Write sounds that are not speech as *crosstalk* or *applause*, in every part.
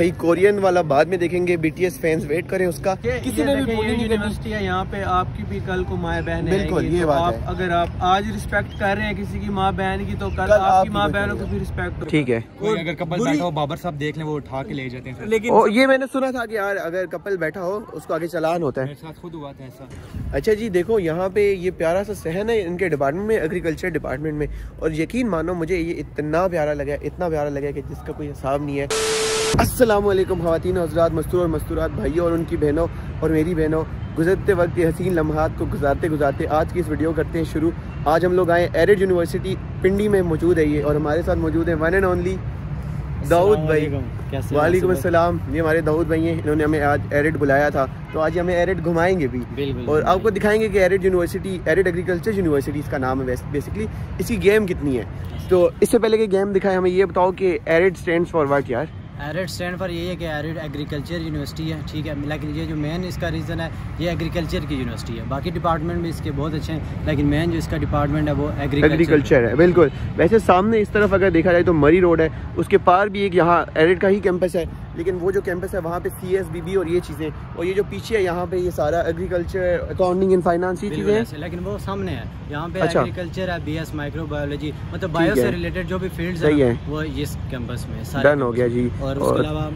भाई कोरियन वाला बाद में देखेंगे बीटीएस फैंस वेट करें उसका। किसी ने भी बोली नहीं। यूनिवर्सिटी है यहाँ पे आपकी भी कल को माए बहन बिल्कुल, ये तो बात आप है। अगर आप आज रिस्पेक्ट कर रहे हैं किसी की माँ बहन की तो कल, आपकी माँ बहनों को भी रिस्पेक्ट ठीक है। अगर कपल बैठा हो बाबर साहब देख लें वो उठा के ले जाते हैं लेकिन ये मैंने सुना था की यार अगर कपल बैठा हो उसको आगे चलान होता है। खुद हुआ था ऐसा। अच्छा जी देखो यहाँ पे ये प्यारा सा सहन है इनके डिपार्टमेंट में एग्रीकल्चर डिपार्टमेंट में। और यकीन मानो मुझे ये इतना प्यारा लगा इतना प्यारा लगा कि जिसका कोई हिसाब नहीं है। अस्सलाम वालेकुम खवातीन हजरात मस्तूर और मस्तूरात भाइयों और उनकी बहनों और मेरी बहनों। गुजरते वक्त ये हसीन लम्हात को गुजारते गुजारते आज की इस वीडियो करते हैं शुरू। आज हम लोग आए एरिड यूनिवर्सिटी पिंडी में मौजूद है ये और हमारे साथ मौजूद है वन एंड ओनली दाऊद भाई। वालेकुम अस्सलाम। ये हमारे दाऊद भाई हैं इन्होंने हमें आज एरिड बुलाया था। तो आज हमें एरिड घुमाएँगे भी। और आपको दिखाएँगे कि arid university arid agriculture university इसका नाम है बेसिकली इसकी गेम कितनी है। तो इससे पहले कि गेम दिखाए हमें ये बताओ कि एरिड स्टैंड फॉर व्हाट यार? एरिड स्टैंड पर यही है कि एरिड एग्रीकल्चर यूनिवर्सिटी है, ठीक है? लेकिन ये जो मेन इसका रीज़न है, ये एग्रीकल्चर की यूनिवर्सिटी है। बाकी डिपार्टमेंट भी इसके बहुत अच्छे हैं, लेकिन मेन जो इसका डिपार्टमेंट है वो एग्रीकल्चर है। बिल्कुल। वैसे सामने इस तरफ़ अगर देखा जाए तो मरी रोड है, उसके पार भी एक यहाँ एरिड का ही कैंपस है। लेकिन वो जो कैंपस है वहाँ पे सी एस बी बी और ये चीज़ें और ये जो पीछे है यहाँ पे ये सारा एग्रीकल्चर अकाउंटिंग एंड फाइनेंस ये चीज़ें हैं। लेकिन वो सामने है। यहाँ पे अच्छा। एग्रीकल्चर है बी एस माइक्रोबायोलॉजी मतलब बायो से रिलेटेड जो भी फ़ील्ड सही है। वो इस कैंपस में सारे डन हो गया जी। और उसके अलावा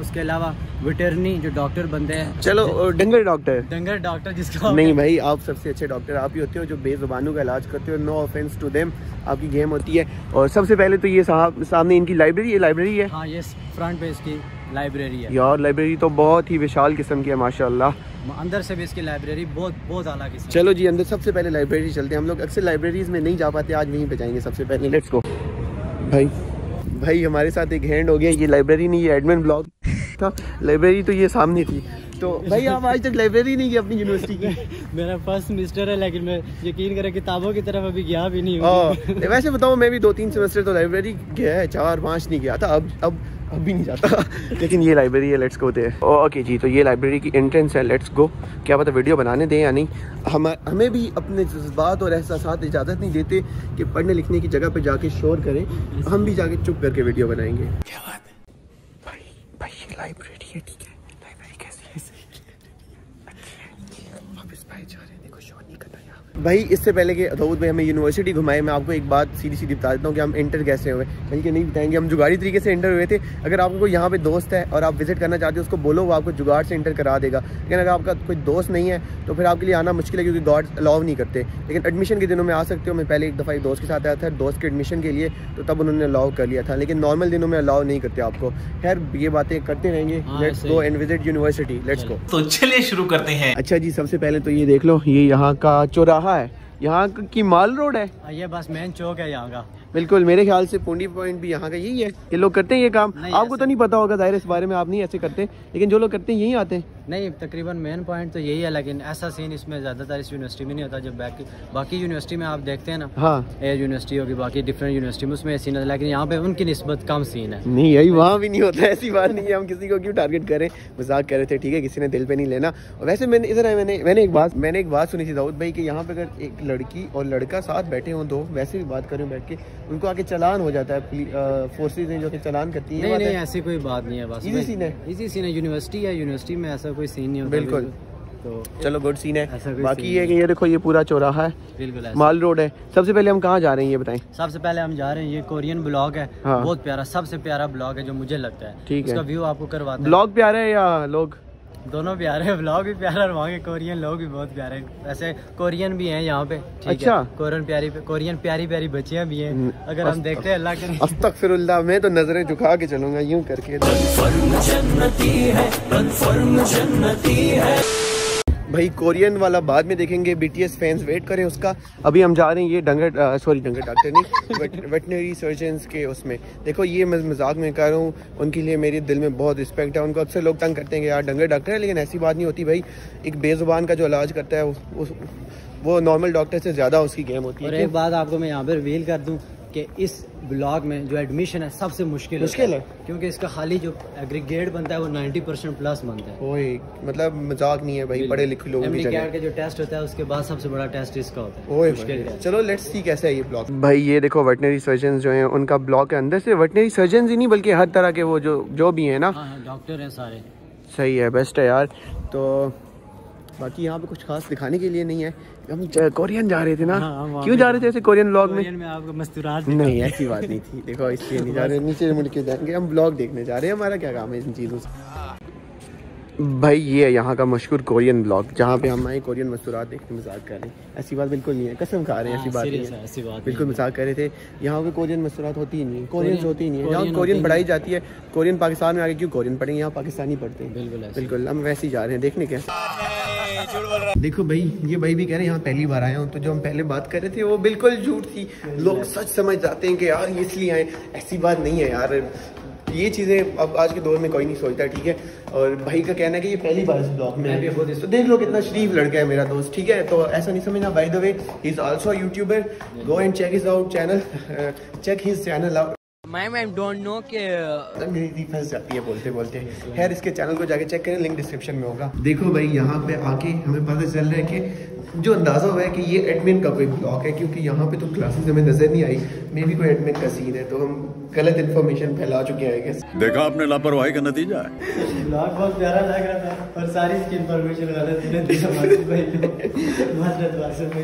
उसके अलावा वेटरनी जो डॉक्टर बनते हैं चलो डंगर डॉक्टर डंगर डॉक्टर जिसको नहीं भाई आप सबसे अच्छे डॉक्टर आप ही होते हो जो बेजुबानों का इलाज करते हो। नो ऑफेंस टू देम आपकी गेम होती है। और सबसे पहले तो ये साहब सामने इनकी लाइब्रेरी है लाइब्रेरी है? हाँ ये फ्रंट पे इसकी लाइब्रेरी है। यार लाइब्रेरी तो बहुत ही विशाल किस्म की है माशाल्लाह। अंदर से भी इसकी लाइब्रेरी बहुत बहुत आला किस्म चलो जी अंदर सबसे पहले लाइब्रेरी चलते हैं। हम लोग अक्सर लाइब्रेरीज में नहीं जा पाते आज वहीं पे जाएँगे सबसे पहले। लेट्स गो भाई भाई हमारे साथ एक हैंड हो गया। ये लाइब्रेरी नहीं ये एडमिन ब्लॉक था। लाइब्रेरी तो ये सामने थी। तो भाई आप आज तक लाइब्रेरी नहीं गए अपनी यूनिवर्सिटी की। *laughs* मेरा फ़र्स्ट सेमेस्टर है लेकिन मैं यकीन करें किताबों की तरफ़ अभी गया भी नहीं हूँ। हाँ, वैसे बताओ मैं भी दो तीन सेमेस्टर तो लाइब्रेरी गया है चार पाँच नहीं गया था। अब अब अब भी नहीं जाता। *laughs* लेकिन ये लाइब्रेरी है लेट्स गो दे ओके जी तो ये लाइब्रेरी की एंट्रेंस है लेट्स गो क्या पता वीडियो बनाने दें या नहीं? हम हमें भी अपने जज्बात और एहसास इजाज़त नहीं देते कि पढ़ने लिखने की जगह पर जाके शोर करें। हम भी जाके चुप करके वीडियो बनाएँगे। क्या बात है? भाई भाई ये लाइब्रेरी है ठीक है लाइब्रेरी कैसी है वापस भाई जा रहे हैं देखो शोर नहीं करना यहाँ पे। भाई इससे पहले कि दाऊद भाई हमें यूनिवर्सिटी घुमाए मैं आपको एक बात सीधी सीधी बता देता हूँ कि हम इंटर कैसे हुए। कहीं बल्कि नहीं बताएँगे हम जुगाड़ी तरीके से इंटर हुए थे। अगर आपको कोई यहाँ पे दोस्त है और आप विज़िट करना चाहते हो उसको बोलो वो आपको जुगाड़ से इंटर करा देगा। लेकिन अगर आपका कोई दोस्त नहीं है तो फिर आपके लिए आना मुश्किल है क्योंकि गार्ड अलाउ नहीं करते। लेकिन एडमिशन के दिनों में आ सकते हो। मैं पहले एक दफ़ा एक दोस्त के साथ आया था दोस्त के एडमिशन के लिए तो तब उन्होंने अलाउ कर लिया था। लेकिन नॉर्मल दिनों में अलाउ नहीं करते आपको। खैर ये बातें करते रहेंगे। Let's go and visit university let's go तो चलिए शुरू करते हैं। अच्छा जी सबसे पहले तो ये देख लो ये यहाँ का चौराहा है? यहाँ की माल रोड है? ये बस मेन चौक है यहाँ का। बिल्कुल मेरे ख्याल से पूंडी पॉइंट भी यहाँ का यही है। ये लोग करते हैं ये काम? आपको तो नहीं पता होगा ज़ाहिर इस बारे में आप नहीं ऐसे करते लेकिन जो लोग करते हैं यही आते हैं। नहीं तकरीबन मेन पॉइंट तो यही है लेकिन ऐसा सीन इसमें ज़्यादातर इस यूनिवर्सिटी में नहीं होता जब बाकी बाकी यूनिवर्सिटी में आप देखते हैं ना हाँ। ए यूनिवर्सिटी होगी बाकी डिफरेंट यूनिवर्सिटी में उसमें सीन है लेकिन यहाँ पे उनकी नस्बत कम सीन है। नहीं यही वहाँ भी नहीं होता ऐसी बात नहीं है हम किसी को क्यों टारगेट करें? मज़ाक कर रहे थे ठीक है किसी ने दिल पे नहीं लेना। और वैसे मैंने इधर है मैंने मैंने एक बात मैंने एक बात सुनी थी दाऊद भाई कि यहाँ पे अगर एक लड़की और लड़का साथ बैठे हों दो वैसे भी बात करें बैठ के उनको आके चलान हो जाता है फोर्सेज जो कि चलान करती है नहीं? ऐसी कोई बात नहीं है बस scene है? इजी सीन है यूनिवर्सिटी है यूनिवर्सिटी में ऐसा कोई सीन नहीं होता बिल्कुल। तो चलो गुड सीन है। बाकी ये कि ये देखो ये पूरा चौराहा है। माल रोड है। सबसे पहले हम कहाँ जा रहे हैं ये बताएँ? सबसे पहले हम जा रहे हैं ये कोरियन ब्लॉग है। हाँ। बहुत प्यारा सबसे प्यारा ब्लॉग है जो मुझे लगता है। ठीक है। व्यू आपको करवाते ब्लॉग प्यारा है या लोग? दोनों प्यारे हैं ब्लॉग भी प्यारा और वहाँ के कोरियन लोग भी बहुत प्यारे हैं। वैसे कोरियन भी हैं यहाँ पे ठीक अच्छा। है कोरियन प्यारी कोरियन प्यारी प्यारी बच्चियाँ भी हैं। हम्म, अगर हम देखते हैं अल्लाह के अब तक फिर मैं तो नज़रें झुका के चलूँगा यूँ करके। भाई कोरियन वाला बाद में देखेंगे बीटीएस फैंस वेट करें उसका। अभी हम जा रहे हैं ये डंगर सॉरी डंगर डॉक्टर नहीं वेटनरी सर्जन के उसमें। देखो ये मैं मज़ाक में कह रहा हूँ उनके लिए मेरे दिल में बहुत रिस्पेक्ट है उनको अक्सर लोग तंग करते हैं कि यार डंगर डॉक्टर है लेकिन ऐसी बात नहीं होती भाई। एक बेजुबान का जो इलाज करता है वो, नॉर्मल डॉक्टर से ज़्यादा उसकी गेम होती है। एक बात आपको मैं यहाँ पर रिवील कर दूँ कि इस ब्लॉक में जो एडमिशन है सबसे मुश्किल मुश्किल है? क्योंकि इसका खाली जो एग्रीगेट बनता है वो 90 परसेंट प्लस बनता है। ओए मतलब मज़ाक नहीं है भाई पढ़े लिखे लोगों की जो टेस्ट होता है उसके बाद सबसे बड़ा टेस्ट इसका होता है। ओए मुश्किल test। चलो लेट्स सी कैसा है ये ब्लॉग भाई ये देखो वेटनरी सर्जन जो हैं उनका ब्लॉग के अंदर से वेटनरी सर्जन ही नहीं बल्कि हर तरह के वो जो जो भी है ना। हाँ हाँ डॉक्टर है सारे। सही है बेस्ट है यार। तो बाकी यहाँ पे कुछ खास दिखाने के लिए नहीं है। हम कोरियन जा रहे थे ना? हाँ, क्यों जा रहे थे ऐसे कोरियन ब्लॉग में? में आपको मस्तूरात नहीं ऐसी बात नहीं थी। देखो इसलिए नहीं जा रहे। नीचे मुड़ के जाएँगे। हम ब्लॉग देखने जा रहे हैं। हमारा क्या काम है इन चीज़ों से? भाई ये है यहाँ का मशहूर कोरियन ब्लॉग जहाँ पे हम आए कोरियन मसूरात देखने मज़ाक कर रहे हैं। ऐसी बात बिल्कुल नहीं है। कसम खा रहे हैं ऐसी बात नहीं है। है ऐसी बात बिल्कुल मज़ाक कर रहे थे। यहाँ पे कोरियन मसूरात होती ही नहीं कोरियन होती ही नहीं है। होती कोरियन पढ़ाई जाती है। कोरियन पाकिस्तान में आगे क्यों कोरियन पढ़ेंगे यहाँ पाकिस्तानी पढ़ते हैं। बिल्कुल बिल्कुल हम वैसे ही जा रहे हैं। देखने कैसे देखो भाई, ये भाई भी कह रहे हैं यहाँ पहली बार आया हूँ। तो जो हम पहले बात कर रहे थे, वो बिल्कुल झूठ थी। लोग सच समझ जाते हैं कि यार इसलिए आए, ऐसी बात नहीं है यार। ये चीज़ें अब आज के दौर में कोई नहीं सोचता, ठीक है? और भाई का कहना है कि ये पहली बार इस ब्लॉग में मैं भी तो देख लो कितना शरीफ लड़का है मेरा दोस्त, ठीक है? तो ऐसा नहीं समझना by the way is also youtuber go and check is out channel check his channel out ma'am I don't know के अंग्रेज़ी फंस जाती है बोलते बोलते। खैर इसके चैनल को जाके चेक करें लिंक डिस्क्रिप्शन में होगा। देखो भाई यहाँ पे आके हमें पता चल रहा है कि जो अंदाज़ा हुआ है कि ये एडमिन का कोई ब्लॉक है क्योंकि यहाँ पे तो क्लासेस हमें नज़र नहीं आई। मे भी कोई एडमिन का सीन है तो हम गलत इन्फॉर्मेशन फैला चुके हैं देखा आपने लापरवाही का नतीजा? है ब्लॉग बहुत प्यारा लग रहा था और सारी इसकी इन्फॉर्मेशन गलत है।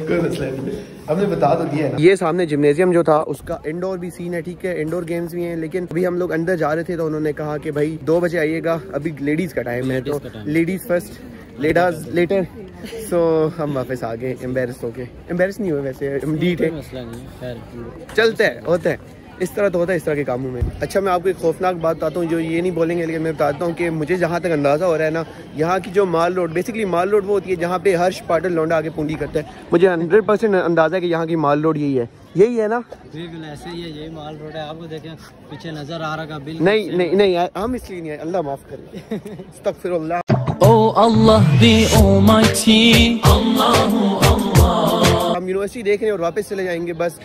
कोई मसला नहीं हमने बता तो दिया है ना। ये सामने जिमनेजियम जो था उसका इंडोर भी सीन है ठीक है? इंडोर गेम्स भी हैं लेकिन अभी हम लोग अंदर जा रहे थे तो उन्होंने कहा कि भाई दो बजे आइएगा। अभी लेडीज़ का टाइम है तो। Ladies first ladies later so so, हम वापस आ गए एम्बेरस हो गए। एम्बेरस नहीं हुए वैसे हम डी थे कोई मसला नहीं है चलते हैं होता है। इस तरह तो होता है इस तरह के कामों में। अच्छा मैं आपको एक खौफनाक बात बताता हूँ जो ये नहीं बोलेंगे लेकिन मैं बताता हूँ कि मुझे जहाँ तक अंदाज़ा हो रहा है ना यहाँ की जो Mall Road basically Mall Road वो होती है जहाँ पे हर्ष पाटिल लौंडा आगे पूंडी करता है। मुझे हंड्रेड परसेंट अंदाज़ा है कि यहाँ की माल रोड यही है। यही है ना? बिल्कुल ऐसे ही है ये माल रोड है। आपको देखें पीछे नज़र आ रहा बिल नहीं नहीं नहीं हम इसलिए नहीं आए अल्लाह माफ़ करे। *laughs* अस्तगफिरुल्लाह। Oh Allah the Almighty, Allahu Allah. हम यूनिवर्सिटी देख रहे हैं और वापस चले जाएँगे बस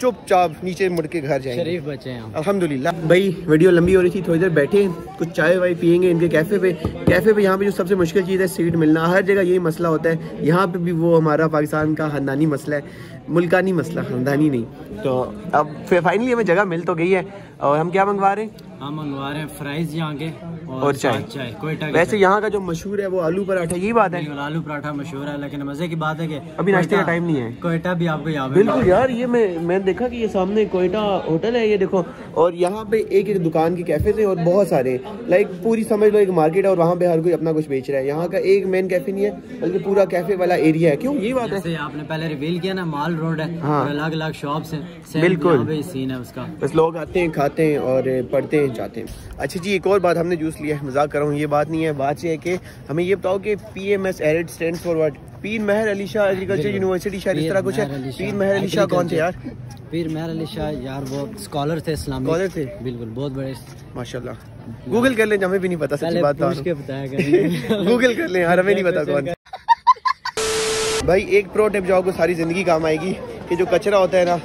चुपचाप नीचे मुड़ के घर जाएँगे। शरीफ बच्चे हैं हम। अल्हम्दुलिल्लाह। भाई वीडियो लंबी हो रही थी थोड़ी देर बैठे कुछ चाय वाय पियेंगे इनके कैफ़े पे। कैफ़े पे यहाँ पे जो सबसे मुश्किल चीज़ है सीट मिलना। हर जगह यही मसला होता है। यहाँ पे भी वो हमारा पाकिस्तान का ख़ानदानी मसला है। मुल्कानी मसला ख़ानदानी नहीं। तो अब फाइनली हमें जगह मिल तो गई है। और हम क्या मंगवा रहे हैं? हम मंगवा रहे हैं फ्राइज यहाँ के और चाय। चाय कोयटा वैसे यहाँ का जो मशहूर है वो आलू पराठा यही बात है। आलू पराठा मशहूर है लेकिन मज़े की बात है कि अभी नाश्ते का टाइम नहीं है। कोयटा भी आपको यहाँ बिल्कुल यार ये मैं मैं देखा कि ये सामने कोयटा होटल है ये देखो। और यहाँ पे एक एक दुकान के कैफ़े थे और बहुत सारे। लाइक पूरी समझ लो एक मार्केट है और वहाँ पे हर कोई अपना कुछ बेच रहा है। यहाँ का एक मेन कैफ़े नहीं है बल्कि पूरा कैफ़े वाला एरिया है। क्यों? ये बात है। आपने पहले रिवील किया ना माल रोड है हाँ। अलग अलग शॉप है। बिल्कुल। सीन है उसका। बस लोग आते हैं खाते हैं और पढ़ते हैं। जाते हैं अच्छा जी एक और बात हमने जूस लिया है मज़ाक कर रहा हूँ ये बात नहीं है बात ये है कि हमें ये बताओ कि P M S arid stand for what Pir Mehr Ali Shah agriculture university शायद इस तरह कुछ है। पीर महर अली शाह कौन थे यार? पीर मेहर अली शाह यार वो स्कॉलर थे इस्लामिक Scholar थे? बिल्कुल बहुत बड़े। माशाल्लाह। गूगल कर लें हमें भी नहीं पता सच्ची बात हूँ। गूगल *laughs* कर लें यार हमें नहीं पता कौन। भाई एक प्रो टिप जो आपको सारी ज़िंदगी काम आएगी कि जो कचरा होता है ना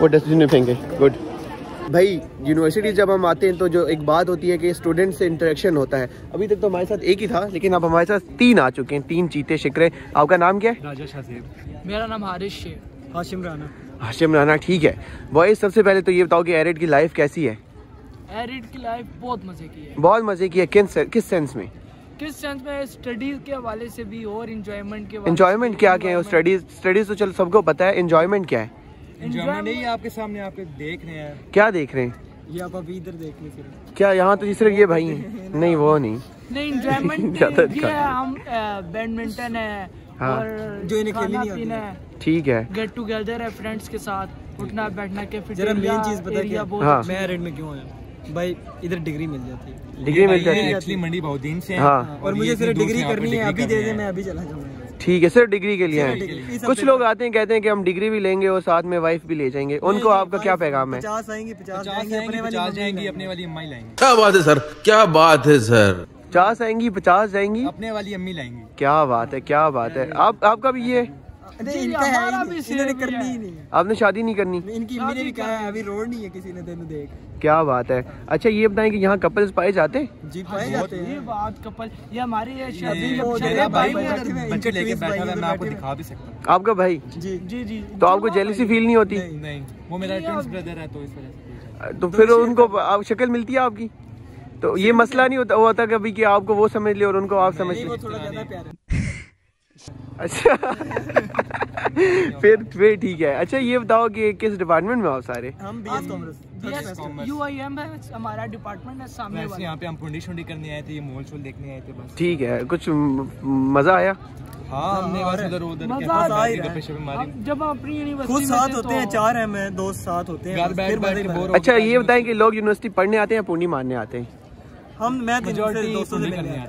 वो डस्टबिन में फेंके। गुड भाई यूनिवर्सिटी जब हम आते हैं तो जो एक बात होती है कि स्टूडेंट से इंटरेक्शन होता है। अभी तक तो हमारे साथ एक ही था लेकिन अब हमारे साथ तीन आ चुके हैं तीन चीते शिकरे। आपका नाम क्या है? मेरा नाम हारिश है हाशिम राना हाशिम राना ठीक है। बॉयज़ सबसे पहले तो ये बताओ कि एरिड की लाइफ कैसी है? एरिड की लाइफ बहुत मज़े की है। बहुत मज़े की है। किस किस सेंस में? किस सेंस में? स्टडीज़ के हवाले से भी और इंजॉयमेंट के इंजॉयमेंट क्या क्या है? स्टडीज़ स्टडीज़ तो चल सबको पता है इंजॉयमेंट क्या है? नहीं आपके सामने आपके देख रहे हैं। क्या देख रहे हैं? ये आप अभी इधर देख लीजिए क्या यहाँ तो सिर्फ़ ये भाई? हैं *laughs* नहीं वो नहीं। नहीं इंजॉयमेंट *laughs* ये हम बैडमिंटन है हाँ। और जो इन्हें खेलनी नहीं आती है। ठीक है। गेट टुगेदर है फ्रेंड्स के साथ उठना बैठना के जरा मेन चीज़ पता क्या? है? हाँ। अच्छा मैं रेड में क्यों आया? भाई इधर डिग्री मिल जाती है। डिग्री मिल जाती है। एक्चुअली मंडी बहुत दिन से हैं। हाँ। और मुझे सिर्फ़ डिग्री करनी है अभी दे दे मैं अभी चला जाऊँगा। ठीक है सिर्फ़ डिग्री के लिए आए हैं कुछ लोग आते हैं कहते हैं कि हम डिग्री भी लेंगे और साथ में वाइफ भी ले जाएँगे। उनको आपका क्या पैगाम है? पचास आएँगे पचास पचास जाएँगे अपने आएँगे वाली पचास मम्मी जाएँगी अपने वाली अम्मा लाएँगे। क्या बात है सर? क्या बात है सर? पचास आएँगी पचास जाएँगी अपने वाली अम्मी लाएँगी। क्या बात है क्या बात है। आप आपका भी ये ही ही है। है आपने शादी नहीं करनी? इनकी इम्मी ने भी कहा है अभी रोड नहीं है किसी ने तेन देख। क्या बात है। अच्छा ये बताएँ कि यहाँ कपल्स पाए जाते? जी पाए जाते ये बात कपल ये हमारी हैं, बच्चे लेके बैठा है, मैं आपको दिखा भी सकता हूँ। आपका भाई? जी। जी जी। तो आपको जेलिसी फील नहीं होती? नहीं वो मेरा ट्विंस ब्रदर है तो इस वजह से तो फिर उनको शक्ल मिलती है आपकी? तो ये मसला नहीं होता होता कभी कि आपको वो समझ ले और उनको आप समझ ले वो थोड़ा ज़्यादा प्यार है अच्छा। फिर फिर ठीक है। अच्छा ये बताओ कि किस डिपार्टमेंट में हो आप सारे हम बीएस कॉमर्स BS UIM है हमारा डिपार्टमेंट है सामने वाला। यहाँ पे हम पुंडी शुंडी करने आए थे ये मोल शोल देखने आए थे बस। ठीक है कुछ मज़ा आया? हाँ हमने उधर उधर है। मारी। अब जब अपनी यूनिवर्सिटी साथ होते हैं तो- चार हैं मैं दोस्त साथ होते हैं। अच्छा ये बताएँ कि लोग यूनिवर्सिटी पढ़ने आते हैं या पूनी मारने आते हैं? हम मैं तो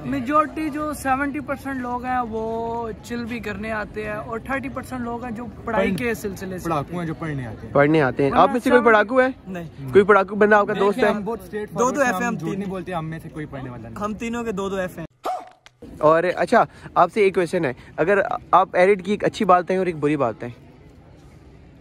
मेजोरिटी जो 70 परसेंट लोग हैं वो चिल भी करने आते हैं और 30 परसेंट लोग हैं जो पढ़ाई के सिलसिले से पढ़ाकू हैं जो पढ़ने आते हैं। पढ़ने आते हैं। आप में से कोई पढ़ाकू है? नहीं। कोई पढ़ाकू बंदा आपका दोस्त है? दो दो एफ़ तीन। नहीं बोलते हम में से कोई पढ़ने वाला हम तीनों के दो दो एफ़ हैं। और अच्छा आपसे एक क्वेश्चन है। अगर आप एडिट की एक अच्छी बात है और एक बुरी बात है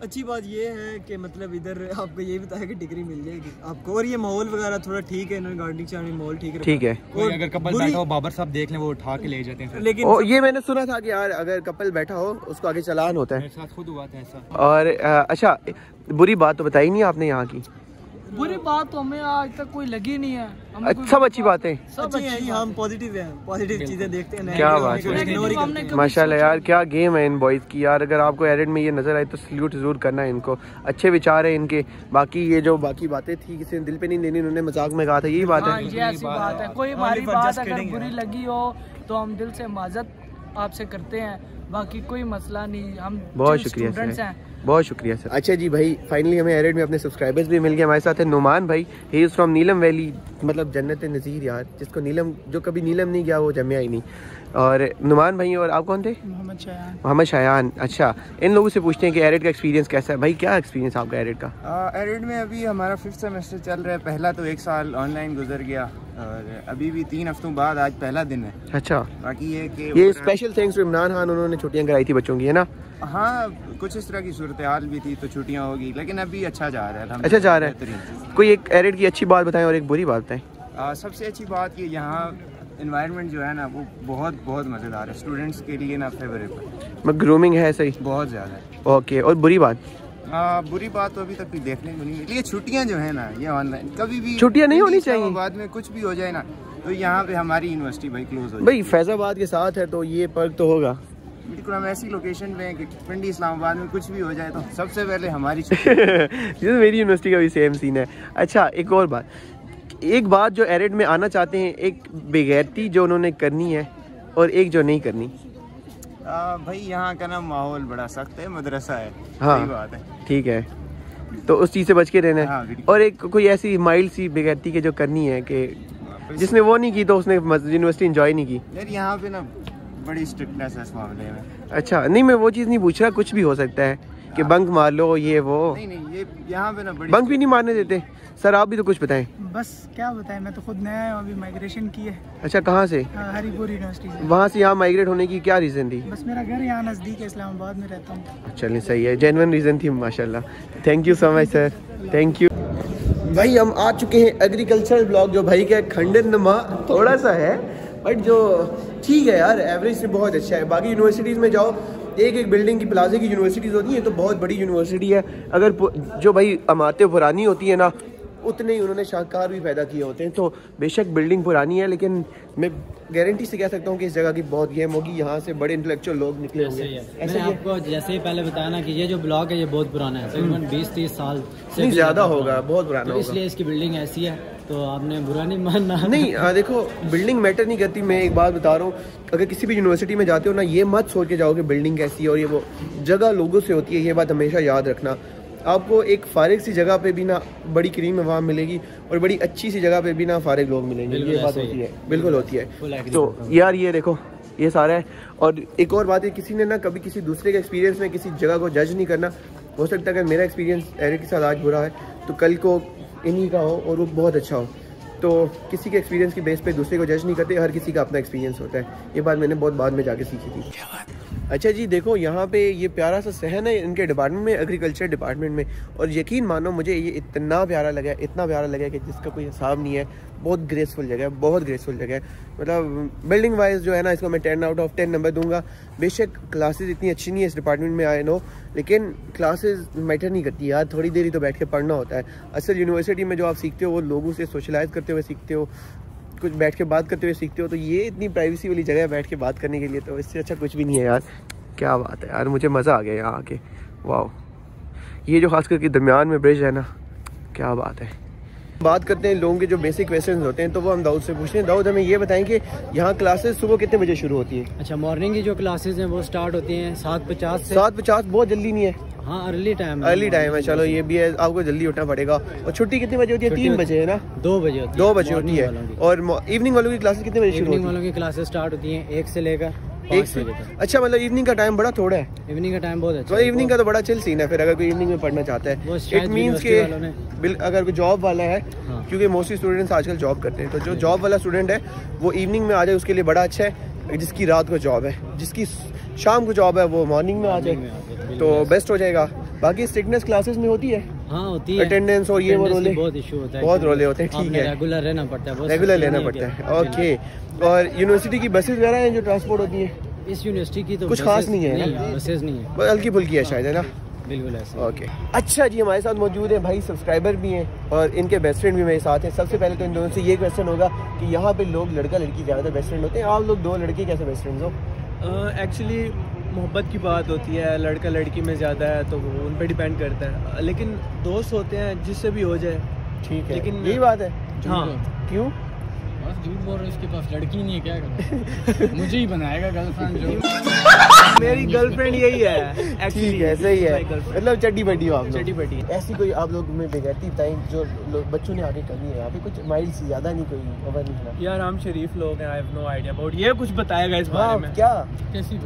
अच्छी बात ये है कि मतलब इधर आपको ये बताया कि डिग्री मिल जाएगी आपको। और ये माहौल वगैरह थोड़ा ठीक है इन्होंने गार्डनिंग माहौल ठीक है ठीक है। और अगर कपल बैठा हो बाबर साहब देख लें वो उठा के ले जाते हैं लेकिन ओ, ये मैंने सुना था कि यार अगर कपल बैठा हो उसको आगे चलान होता है। साथ खुद हुआ था ऐसा। और अच्छा बुरी बात तो बताई नहीं आपने यहाँ की? बुरी बात तो हमें आज तक कोई लगी नहीं है। हमें सब अच्छी बातें सब अच्छी है हम पॉजिटिव हैं पॉजिटिव चीज़ें देखते हैं क्या बात है। ही हैं। माशाल्लाह यार क्या गेम है इन बॉयज़ की। यार अगर आपको एरिड में ये नज़र आए तो सल्यूट ज़रूर करना है इनको। अच्छे विचार है इनके। बाकी ये जो बाकी बातें थी किसी ने दिल पे नहीं लेनी उन्होंने मज़ाक में कहा था यही बात हाँ। है ये ऐसी बात है। कोई हमारी बात अगर बुरी लगी हो तो हम दिल से माजत आपसे करते हैं। बाकी कोई मसला नहीं हम बहुत शुक्रिया सर। हैं बहुत शुक्रिया, सर। अच्छा जी भाई फाइनली हमें एरेड में अपने सब्सक्राइबर्स भी मिल गए, हमारे साथ है नुमान भाई। He is from Neelum Valley मतलब जन्नत नज़ीर यार, जिसको नीलम जो कभी नीलम नहीं गया, वो जमया ही नहीं। और नुमान भाई और आप कौन थे? मोहम्मद शायान। मोहम्मद शायान अच्छा। इन लोगों से पूछते हैं कि एरिड का एक्सपीरियंस कैसा है? भाई क्या एक्सपीरियंस आपका एरिड का? एरिड में अभी हमारा फिफ्थ सेमेस्टर चल रहा है। पहला तो एक साल ऑनलाइन गुजर गया और अभी भी तीन हफ्तों बाद आज पहला दिन है। अच्छा। बाकी ये कि ये special thanks to Imran Khan उन्होंने छुट्टियाँ कराई थी बच्चों की है ना? हाँ कुछ इस तरह की सूरत हाल भी थी तो छुट्टियाँ होगी लेकिन अभी अच्छा जा रहा है अच्छा जा रहा है। कोई एक एरिड की अच्छी बात बताएँ और एक बुरी बात बताएँ? सबसे अच्छी बात कि यहाँ इन्वायरमेंट जो है ना वो बहुत बहुत मज़ेदार है। स्टूडेंट्स के लिए ना फेवरेबल मैं ग्रूमिंग है सही बहुत ज़्यादा है। ओके और बुरी बात? आ, बुरी बात तो अभी तक देखने को नहीं मिली। ये छुट्टियाँ जो है ना ये ऑनलाइन कभी भी छुट्टियाँ नहीं होनी चाहिए। बाद में कुछ भी हो जाए ना तो यहाँ पे हमारी यूनिवर्सिटी भाई क्लोज हो भाई फैजाबाद के साथ है तो ये पर्क तो होगा। बिल्कुल हम ऐसी लोकेशन पे हैं कि पिंडी इस्लामाबाद में कुछ भी हो जाए तो सबसे पहले हमारी *laughs* तो मेरी यूनिवर्सिटी का भी सेम सीन है। अच्छा एक और बात। एक बात जो एरिड में आना चाहते हैं एक बेगैरती जो उन्होंने करनी है और एक जो नहीं करनी। आ, भाई यहाँ का ना माहौल बड़ा सख्त है मदरसा है। हाँ। बात है। ठीक है। तो उस चीज़ से बच के रहना है। हाँ, और एक कोई ऐसी माइल्ड सी बेगैरती के जो करनी है कि जिसने वो नहीं की तो उसने यूनिवर्सिटी इंजॉय नहीं की। यार यहाँ पे ना बड़ी स्ट्रिक्टनेस है इस मामले में। अच्छा नहीं मैं वो चीज़ नहीं पूछ रहा कुछ भी हो सकता है कि बंक मार लो ये वो। नहीं नहीं ये यहाँ पे ना बंक भी नहीं मारने देते। सर आप भी तो कुछ बताएँ। बस क्या बताएँ मैं तो खुद नया हूँ अभी माइग्रेशन की है। अच्छा कहाँ से? हरिपुर यूनिवर्सिटी से। वहाँ से यहाँ माइग्रेट होने की क्या रीज़न थी? बस मेरा घर यहाँ नज़दीक है इस्लामाबाद में रहता हूँ। चलिए सही है। जेनवन रीज़न थी माशाल्लाह। Thank you so much sir thank you भाई हम आ चुके हैं एग्रीकल्चरल ब्लॉक जो भाई का खंडन नमा थोड़ा सा है बट जो ठीक है यार एवरेज से बहुत अच्छा है। बाकी यूनिवर्सिटीज़ में जाओ एक एक बिल्डिंग की प्लाजे की यूनिवर्सिटीज़ होती हैं तो बहुत बड़ी यूनिवर्सिटी है। अगर जो भाई इमारतें पुरानी होती है ना उतने ही उन्होंने शाहकार भी पैदा किए होते हैं। तो बेशक बिल्डिंग पुरानी है लेकिन मैं गारंटी से कह सकता हूँ कि इस जगह की बहुत गेम होगी। यहाँ से बड़े इंटेलेक्चुअल लोग निकले होंगे। ऐसे ही आपको जैसे ही पहले बताया ना कि ये जो ब्लॉक है ये बहुत पुराना है। तकरीबन बीस तीस साल से ज़्यादा होगा। बहुत पुराना तो इसलिए इसकी बिल्डिंग ऐसी है तो आपने बुरा नहीं मानना। नहीं आ, देखो बिल्डिंग मैटर नहीं करती। मैं एक बात बता रहा हूँ अगर किसी भी यूनिवर्सिटी में जाते हो ना ये मत सोच के जाओ कि बिल्डिंग कैसी है और ये वो जगह लोगों से होती है ये बात हमेशा याद रखना। आपको एक फारग सी जगह पे भी ना बड़ी करीम आवाम मिलेगी और बड़ी अच्छी सी जगह पे भी ना फारग लोग मिलेंगे। बिल्कुल ये बात होती है। बिल्कुल होती है। तो यार ये देखो ये सारा है। और एक और बात है किसी ने ना कभी किसी दूसरे के एक्सपीरियंस में किसी जगह को जज नहीं करना। हो सकता है अगर मेरा एक्सपीरियंस एरिक के साथ आज बुरा है तो कल को इन्हीं का हो और वो बहुत अच्छा हो। तो किसी के एक्सपीरियंस की बेस पे दूसरे को जज नहीं करते हर किसी का अपना एक्सपीरियंस होता है। ये बात मैंने बहुत बाद में जाके सीखी थी। अच्छा जी, देखो, यहाँ पे ये प्यारा सा सहन है इनके डिपार्टमेंट में एग्रीकल्चर डिपार्टमेंट में। और यकीन मानो, मुझे ये इतना प्यारा लगा, इतना प्यारा लगा कि जिसका कोई हिसाब नहीं है। बहुत ग्रेसफुल जगह है, बहुत ग्रेसफुल जगह है। मतलब बिल्डिंग वाइज जो है ना, इसको मैं ten out of ten number दूँगा। बेशक क्लासेस इतनी अच्छी नहीं है इस डिपार्टमेंट में आए नो लेकिन क्लासेस मैटर नहीं करती यार। थोड़ी देर ही तो बैठ के पढ़ना होता है। असल यूनिवर्सिटी में जो आप सीखते हो, वो लोगों से सोशलाइज करते हुए सीखते हो। कुछ बैठ के बात करते हुए सीखते हो तो ये इतनी प्राइवेसी वाली जगह है बैठ के बात करने के लिए तो इससे अच्छा कुछ भी नहीं है यार। क्या बात है यार, मुझे मज़ा आ गया यहाँ आके। वाह ये जो खास करके दरमियान में ब्रिज है ना, क्या बात है। बात करते हैं लोगों के जो बेसिक क्वेश्चन होते हैं तो वो हम दाऊद से पूछते हैं। दाऊद हमें ये बताएँ कि यहाँ क्लासेस सुबह कितने बजे शुरू होती है? अच्छा मॉर्निंग की जो क्लासेज हैं वो स्टार्ट होती हैं सात पचास सात पचास बहुत जल्दी नहीं है। हाँ अर्ली टाइम है। अर्ली टाइम है चलो ये भी है आपको जल्दी उठना पड़ेगा। और छुट्टी कितने बजे होती है? तीन बजे है ना? दो बजे होती दो बजे होती है। और इवनिंग वालों की क्लासेस कितने बजे शुरू इवनिंग वालों की क्लासेस स्टार्ट होती हैं एक से लेकर एक से अच्छा मतलब इवनिंग का टाइम बड़ा थोड़ा है। इवनिंग का टाइम बहुत अच्छा तो इवनिंग का तो बड़ा चिल सीन है फिर अगर कोई इवनिंग में पढ़ना चाहता है। इट मीन्स के अगर कोई जॉब वाला है हाँ। क्योंकि मोस्टली स्टूडेंट्स आजकल जॉब करते हैं तो जो जॉब वाला स्टूडेंट है वो इवनिंग में आ जाए उसके लिए बड़ा अच्छा है जिसकी रात को जॉब है जिसकी शाम को जॉब है वो मॉर्निंग में आ जाए। तो बेस्ट हो जाएगा। बाकी स्ट्रिक्टनेस क्लासेस में होती है? हाँ होती है। Attendance और ये वो रोले। की बहुत इशू होता है बहुत रोले होते हैं, ठीक है। रेगुलर रहना पड़ता है रेगुलर लेना पड़ता है। ओके और यूनिवर्सिटी की बसेस वगैरह हैं जो ट्रांसपोर्ट होती है? इस यूनिवर्सिटी की तो कुछ खास नहीं है ना? बसेस नहीं है। हल्की फुल्की है शायद है ना? बिल्कुल ऐसे ओके अच्छा जी हमारे साथ मौजूद है भाई सब्सक्राइबर भी हैं और इनके बेस्ट फ्रेंड भी मेरे साथ हैं। सबसे पहले तो इन दोनों से ये क्वेश्चन होगा कि यहाँ पे लोग लड़का लड़की ज़्यादा बेस्ट फ्रेंड होते हैं। आप लोग दो लड़के कैसे बेस्ट फ्रेंड्स हो? एक्चुअली मोहब्बत की बात होती है लड़का लड़की में ज़्यादा है तो वो उन पर डिपेंड करता है। लेकिन दोस्त होते हैं जिससे भी हो जाए। ठीक है। लेकिन- यही बात है। हाँ। क्यों? बस झूठ बोल रहे पास लड़की नहीं है क्या करूँ? *laughs* मुझे ही बनाएगा गर्लफ्रेंड जो। *laughs* मेरी गर्लफ्रेंड यही है *laughs* एक्चुअली है है। मतलब चड्डी बड्डी हो आप चड्डी बड्डी। ऐसी कोई आप लोग में बेगैरती बताएँ जो लोग बच्चों ने आगे करनी है? यहाँ पे कुछ सी ज़्यादा नहीं कोई नहीं यार हम शरीफ लोग हैं I have no idea about ये कुछ बताएगा इस बारे में। क्या? कैसी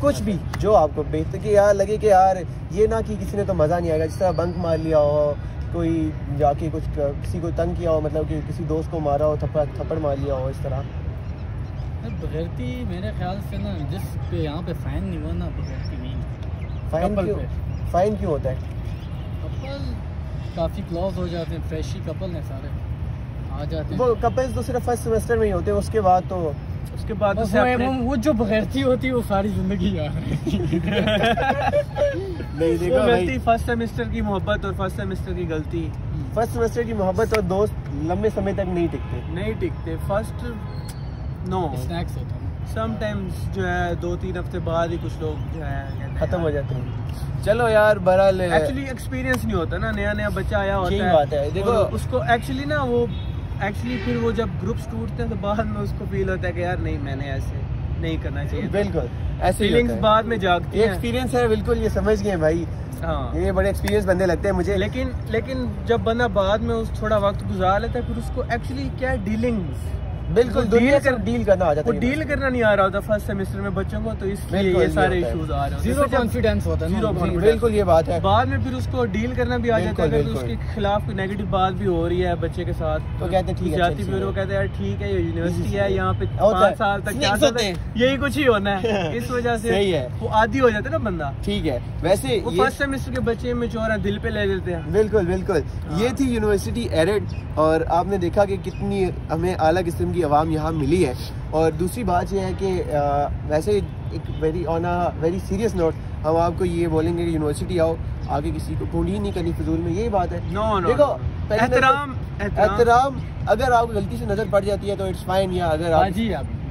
कुछ भी जो आपको बेहतर कि यार लगे कि यार ये ना कि किसी ने तो मज़ा नहीं आएगा जिस तरह बंक मार लिया हो कोई जाके कुछ किसी को तंग किया हो मतलब कि किसी दोस्त को मारा हो थप्पड़ थप्पड़ मार लिया हो इस तरह? बगैरती मेरे ख्याल से ना जिस पे यहाँ पे फाइन नहीं हुआ ना बगैरती नहीं। फाइन क्यों। फाइन क्यों होता है? कपल काफ़ी क्लॉज हो जाते हैं फ्रेश कपल हैं सारे। आ जाते हैं। वो कपल्स तो सिर्फ़ फ़र्स्ट सेमेस्टर में ही होते हैं उसके बाद तो उसके बाद उसे वो, अपने वो, जो बगैरती होती है वो सारी ज़िंदगी नहीं गलती फ़र्स्ट सेमेस्टर की मोहब्बत और फ़र्स्ट सेमेस्टर की गलती। फ़र्स्ट सेमेस्टर की मोहब्बत और दोस्त लंबे समय तक नहीं टिकते। नहीं टिकते। फ़र्स्ट नो स्नैक्स होता समटाइम्स जो है दो तीन हफ़्ते बाद ही कुछ लोग जो है खत्म हो जाते हैं। चलो यार बहरहाल एक्चुअली एक्सपीरियंस नहीं होता ना। नया नया बच्चा आया होता है। बात है, देखो- उसको एक्चुअली ना वो एक्चुअली फिर वो जब ग्रुप्स टूटते हैं तो बाद में उसको फील होता है कि यार नहीं मैंने ऐसे नहीं करना चाहिए बिल्कुल ऐसे फीलिंग्स बाद में जागती है। एक्सपीरियंस है बिल्कुल ये समझ गए भाई। हाँ। ये बड़े एक्सपीरियंस बंदे लगते हैं मुझे। लेकिन लेकिन जब बंदा बाद में उस थोड़ा वक्त गुजार लेता है फिर उसको एक्चुअली क्या डीलिंग्स बिल्कुल से कर- डील करना आ जाता वो है डील करना नहीं आ रहा होता फ़र्स्ट सेमेस्टर में बच्चों को तो इसलिए ये सारे इश्यूज़ आ रहे हैं। ज़ीरो कॉन्फिडेंस होता है confidence। बिल्कुल ये बात है। बाद में फिर उसको डील करना भी आ जाता है अगर उसके खिलाफ कोई नेगेटिव बात भी हो रही है बच्चे के साथ तो कहते हैं ठीक है, जाती वो कहते हैं यार ठीक है ये यूनिवर्सिटी है यहाँ पे पाँच साल तक क्या होता यही कुछ ही होना है। *laughs* इस वजह से सही है। वो आदि हो जाता है ना बंदा। ठीक है। वैसे फ़र्स्ट सेमेस्टर के बच्चे मेच्योर हैं दिल पे ले लेते हैं। बिल्कुल बिल्कुल। ये थी यूनिवर्सिटी एरेड और आपने देखा कि कितनी हमें अलग किस्म की आवाम यहाँ मिली है। और दूसरी बात यह है कि वैसे एक very on a very serious note हम आपको ये बोलेंगे कि यूनिवर्सिटी आओ आगे किसी को पूरी नहीं करनी फजूल में यही बात है। नो नो देखो नो। एहतराम एहतराम। एहतराम अगर आपको गलती से नज़र पड़ जाती है तो इट्स फाइन या अगर आप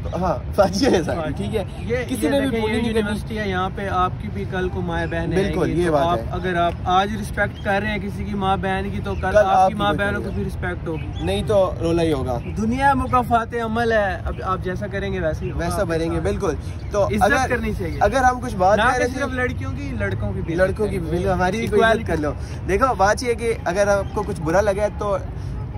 जी हाँ है सारी, ठीक है। ये किसी ये ने भी पूरी नहीं यूनिवर्सिटी है यहाँ पे आपकी भी कल को माँ बहन बिल्कुल, ये तो बात आप है। अगर आप आज रिस्पेक्ट कर रहे हैं किसी की माँ बहन की तो कल, आपकी माँ बहनों को भी रिस्पेक्ट होगी। नहीं तो रोला ही होगा। दुनिया मुकाफात अमल है। अब आप जैसा करेंगे वैसे ही वैसा बनेंगे बिल्कुल। तो इज़्ज़त अगर करनी चाहिए। अगर हम कुछ बात ना कर रहे सिर्फ़ लड़कियों की लड़कों की भी लड़कों की बिल्कुल हमारी भी कर लो। देखो बात ये है कि अगर आपको कुछ बुरा लगा तो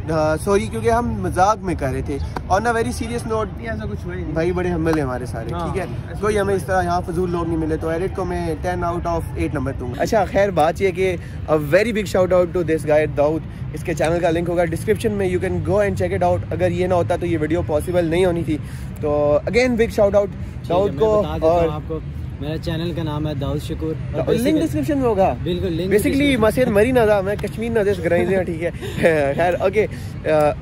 सॉरी क्योंकि हम मज़ाक में कर रहे थे। और ना वेरी सीरियस नोट ऐसा कुछ हुआ भाई बड़े हम्बल है हमारे सारे हाँ, ठीक है? कोई हमें इस तरह यहाँ फजूल लोग नहीं मिले तो एडिट को मैं ten out of eight number दूँगा। अच्छा खैर बात ये कि a very big shout out to this guy Dawood इसके चैनल का लिंक होगा डिस्क्रिप्शन में you can go and check it out अगर ये ना होता तो ये वीडियो पॉसिबल नहीं होनी थी। तो again big shout out Dawood को और आपको। मेरा चैनल का नाम है दाऊद शकूर और लिंक डिस्क्रिप्शन में होगा। बिल्कुल लिंक बेसिकली मसीद मरी ना था मैं कश्मीर ना देश कराई दिया ठीक है। *laughs* खैर ओके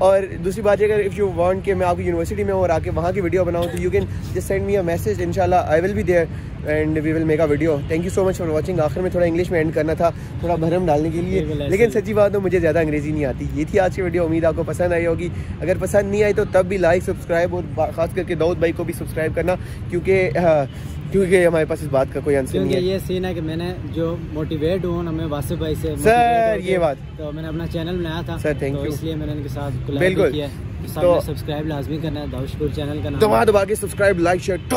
और दूसरी बात है अगर इफ़ यू वांट कि मैं आपकी यूनिवर्सिटी में और आके वहाँ की वीडियो बनाऊँ तो you can just send me a message इंशाल्लाह I will be there and we will make a video thank you so much for watching आखिर में थोड़ा इंग्लिश में एंड करना था थोड़ा भरम डालने के लिए। लेकिन सच्ची बात हो मुझे ज़्यादा अंग्रेज़ी नहीं आती। ये थी आज की वीडियो उम्मीद आपको पसंद आई होगी। अगर पसंद नहीं आई तो तब भी लाइक सब्सक्राइब और खास करके दाऊद भाई को भी सब्सक्राइब करना क्योंकि हाँ, क्योंकि हमारे पास इस बात का कोई आंसर नहीं है ये सीन है कि मैंने जो मोटिवेट हूँ हमें मैं वासिफ भाई से सर, ये बात। तो मैंने अपना चैनल बनाया था सर, थैंक यू इसलिए मैंने इनके साथ बिल्कुल। तो तो- सब्सक्राइब लाजमी करना है दाऊशपुर चैनल का नाम तो है। वहाँ दबा के सब्सक्राइब लाइक शेयर